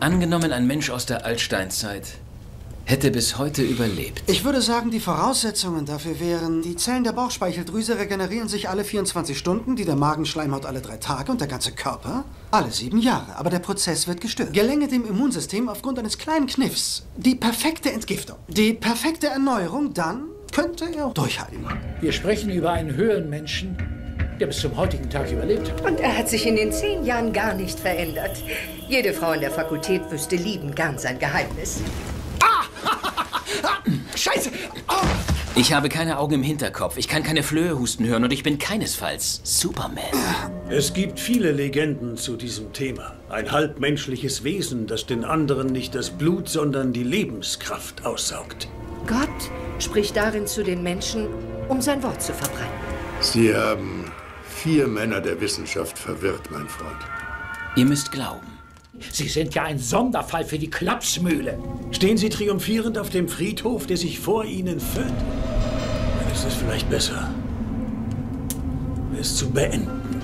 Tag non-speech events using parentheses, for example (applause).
Angenommen, ein Mensch aus der Altsteinzeit hätte bis heute überlebt. Ich würde sagen, die Voraussetzungen dafür wären, die Zellen der Bauchspeicheldrüse regenerieren sich alle 24 Stunden, die der Magenschleimhaut alle drei Tage und der ganze Körper alle sieben Jahre. Aber der Prozess wird gestört. Gelänge dem Immunsystem aufgrund eines kleinen Kniffs die perfekte Entgiftung, die perfekte Erneuerung, dann könnte er durchhalten. Wir sprechen über einen Höhlenmenschen, der bis zum heutigen Tag überlebt hat. Und er hat sich in den zehn Jahren gar nicht verändert. Jede Frau in der Fakultät wüsste lieben gern sein Geheimnis. (laughs) Scheiße! Oh. Ich habe keine Augen im Hinterkopf, ich kann keine Flöhe husten hören und ich bin keinesfalls Superman. Es gibt viele Legenden zu diesem Thema. Ein halbmenschliches Wesen, das den anderen nicht das Blut, sondern die Lebenskraft aussaugt. Gott spricht darin zu den Menschen, um sein Wort zu verbreiten. Sie haben vier Männer der Wissenschaft verwirrt, mein Freund. Ihr müsst glauben. Sie sind ja ein Sonderfall für die Klapsmühle. Stehen Sie triumphierend auf dem Friedhof, der sich vor Ihnen füllt? Dann ist es vielleicht besser, es zu beenden.